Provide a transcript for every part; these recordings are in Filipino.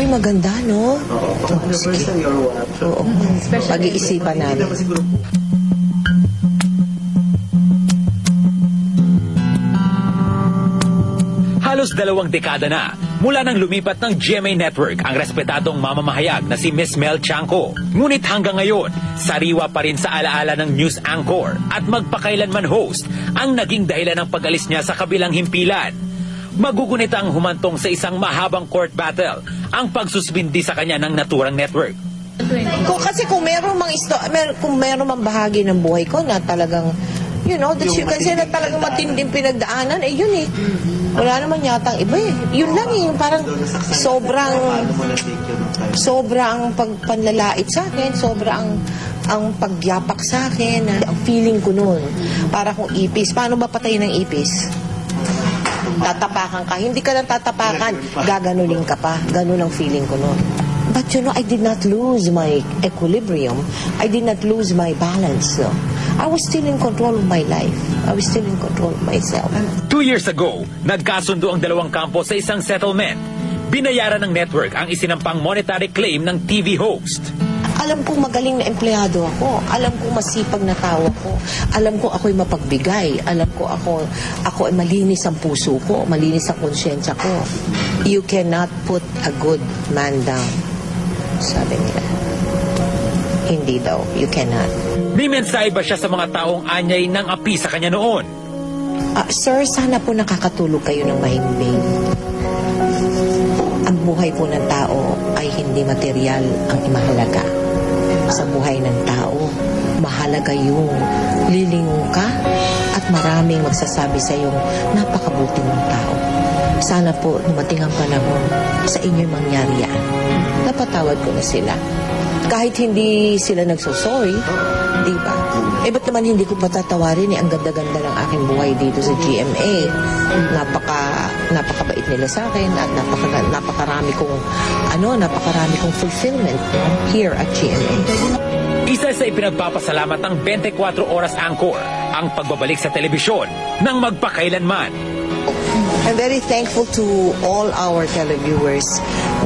Uy, maganda, no? Oo, you're what. Oo. Pag-iisipan namin. Halos dalawang dekada na mula nang lumipat ng GMA Network ang respetadong mamamahayag na si Miss Mel Chanco. Ngunit hanggang ngayon, sariwa pa rin sa alaala ng news anchor at magpakailanman host ang naging dahilan ng pag-alis niya sa kabilang himpilan. Magugunit ang humantong sa isang mahabang court battle ang pagsusbindi sa kanya ng naturang network. Kung, kasi kung meron mang isto, mer, kung meron mang bahagi ng buhay ko na talagang, you know, that you can na talagang matinding pinagdaanan, eh yun eh. Wala naman yatang iba eh. Yun lang eh, parang sobrang, sobrang pagpanlalait sa akin, sobrang ang pagyapak sa akin, ang feeling ko noon, para kung ipis, paano ba patayin ng ipis? Tatapakan ka. Hindi ka lang tatapakan, gaganunin ka pa. Ganun ang feeling ko noon. But you know, I did not lose my equilibrium. I did not lose my balance. No? I was still in control of my life. I was still in control of myself. Two years ago, nagkasundo ang dalawang kampo sa isang settlement. Binayaran ng network ang isinampang monetary claim ng TV host. Alam kong magaling na empleyado ako. Alam kong masipag na tao ako. Alam ko ako'y mapagbigay. Alam ko ako, ako ay malinis ang puso ko. Malinis ang konsyensya ko. You cannot put a good man down. Sabi nila. Hindi daw. You cannot. May mensahe ba siya sa mga taong anyay ng api sa kanya noon? Ah, sir, sana po nakakatulog kayo ng mahimbing. Ang buhay po ng tao ay hindi material ang imahalaga. Sa buhay ng tao, mahalaga yung lilingon ka at maraming magsasabi sa iyong napakabuti mong tao. Sana po dumating ang panahon sa inyo'y mangyari yan. Napatawad ko na sila. Kahit hindi sila nagsosorry, di ba? Eh, ba't naman hindi ko patatawarin eh, ang ganda-ganda ng aking buhay dito sa GMA. Napaka, napakabait nila sa akin at napaka, napakarami kong, ano, napakarami kong fulfillment here at GMA. Isa sa ipinagpapasalamat ng 24 oras anchor ang pagbabalik sa telebisyon ng magpakailanman. I'm very thankful to all our televiewers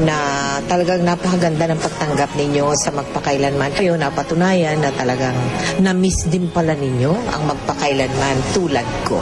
na talagang napakaganda ng pagtanggap ninyo sa magpakailanman. Kayo napatunayan na talagang na-miss din pala ninyo ang magpakailanman tulad ko.